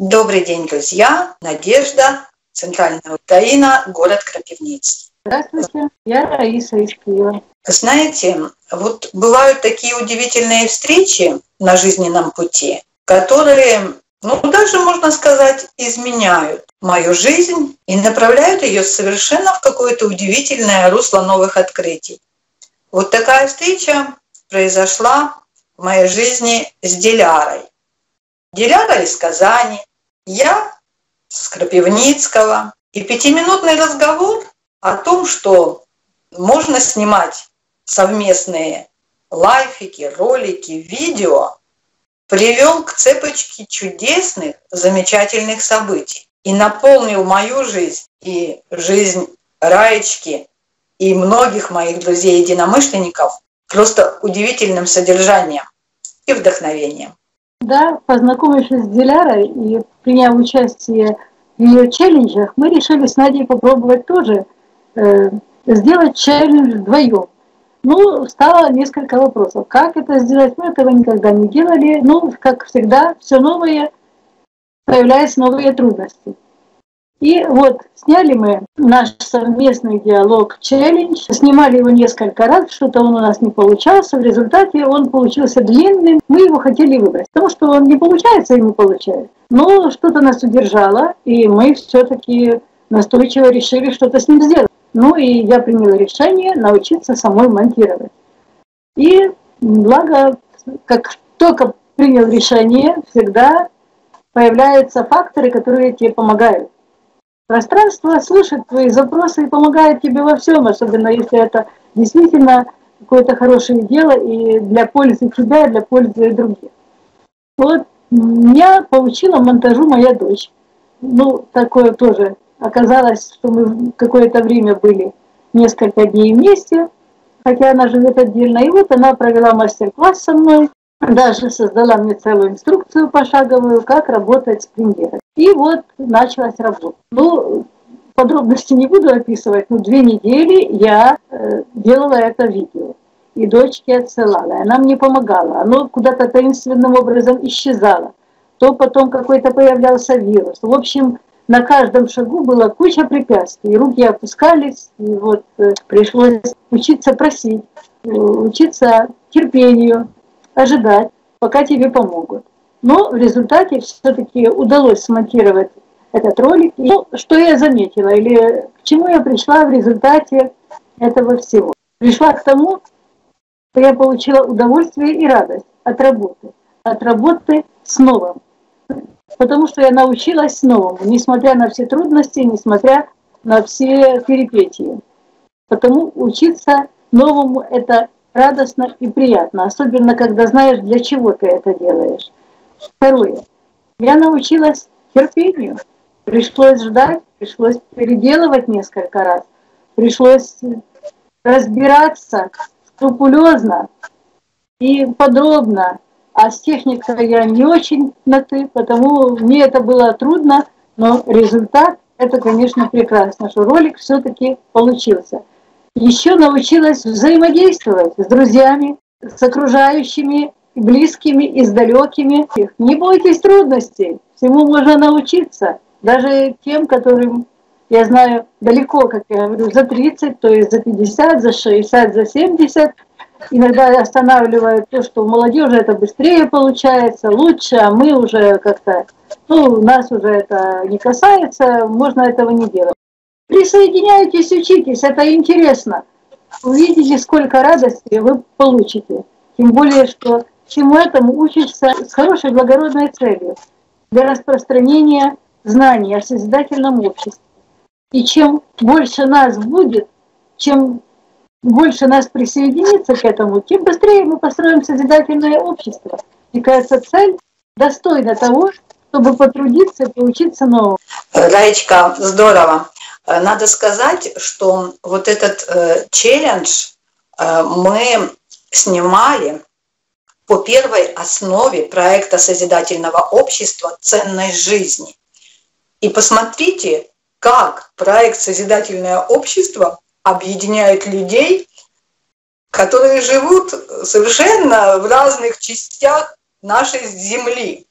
Добрый день, друзья. Надежда, Центральная Украина, город Крапивницкий. Здравствуйте, я Раиса из Киева. Знаете, вот бывают такие удивительные встречи на жизненном пути, которые, ну, даже, можно сказать, изменяют мою жизнь и направляют ее совершенно в какое-то удивительное русло новых открытий. Вот такая встреча произошла в моей жизни с Дилярой. Диляра из Казани, я с Крапивницкого. И пятиминутный разговор о том, что можно снимать совместные лайфики, ролики, видео, привел к цепочке чудесных, замечательных событий и наполнил мою жизнь и жизнь Раечки и многих моих друзей-единомышленников просто удивительным содержанием и вдохновением. Да, познакомившись с Дилярой и приняв участие в ее челленджах, мы решили с Надей попробовать тоже э, сделать челлендж вдвоем. Ну, стало несколько вопросов. Как это сделать? Мы этого никогда не делали. Ну, как всегда, все новое, появляются новые трудности. И вот сняли мы наш совместный диалог челлендж, снимали его несколько раз, что-то он у нас не получался, в результате он получился длинным, мы его хотели выбрать, потому что он не получается и не получается. Но что-то нас удержало, и мы все-таки настойчиво решили что-то с ним сделать. Ну и я приняла решение научиться самой монтировать. И благо, как только принял решение, всегда появляются факторы, которые тебе помогают. Пространство слышит твои запросы и помогает тебе во всем, особенно если это действительно какое-то хорошее дело и для пользы тебя, и для пользы других. Вот меня получила монтажу моя дочь. Ну, такое тоже. Оказалось, что мы какое-то время были несколько дней вместе, хотя она живет отдельно. И вот она провела мастер-класс со мной, даже создала мне целую инструкцию пошаговую, как работать с премьерой. И вот началась работа. Ну, подробности не буду описывать, но две недели я э, делала это видео. И дочке отсылала. Она мне помогала. Оно куда-то таинственным образом исчезало. То потом какой-то появлялся вирус. В общем, на каждом шагу была куча препятствий. Руки опускались, и вот э, пришлось учиться просить, э, учиться терпению, ожидать, пока тебе помогут. Но в результате все-таки удалось смонтировать этот ролик. Ну, что я заметила, или к чему я пришла в результате этого всего? Пришла к тому, что я получила удовольствие и радость от работы. От работы с новым. Потому что я научилась новому, несмотря на все трудности, несмотря на все перипетии. Потому учиться новому – это радостно и приятно, особенно когда знаешь, для чего ты это делаешь. Второе. Я научилась терпению. Пришлось ждать, пришлось переделывать несколько раз, пришлось разбираться скрупулезно и подробно. А с техникой я не очень на «ты», потому мне это было трудно, но результат – это, конечно, прекрасно, что ролик все-таки получился. Еще научилась взаимодействовать с друзьями, с окружающими, близкими и с далекими. Не бойтесь трудностей, всему можно научиться. Даже тем, которым, я знаю, далеко, как я говорю, за 30, то есть за 50, за 60, за 70. Иногда останавливают то, что у молодежи это быстрее получается, лучше, а мы уже как-то, ну, нас уже это не касается, можно этого не делать. Присоединяйтесь, учитесь, это интересно. Увидите, сколько радости вы получите. Тем более, что чему этому учишься с хорошей благородной целью для распространения знаний о созидательном обществе. И чем больше нас будет, чем больше нас присоединится к этому, тем быстрее мы построим созидательное общество. Мне кажется, цель достойна того, чтобы потрудиться и поучиться новому. Раечка, здорово. Надо сказать, что вот этот э, челлендж э, мы снимали по первой основе проекта созидательного общества «Ценность жизни». И посмотрите, как проект «Созидательное общество» объединяет людей, которые живут совершенно в разных частях нашей Земли.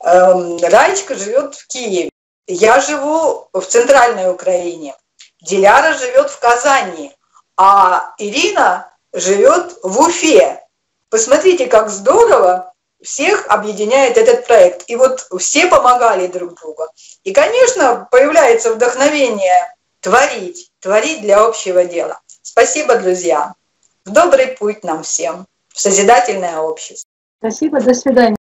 Эм, Раечка живет в Киеве. Я живу в центральной Украине. Диляра живет в Казани. А Ирина живет в Уфе. Посмотрите, как здорово всех объединяет этот проект. И вот все помогали друг другу. И, конечно, появляется вдохновение творить, творить для общего дела. Спасибо, друзья. В добрый путь нам всем, в созидательное общество. Спасибо, до свидания.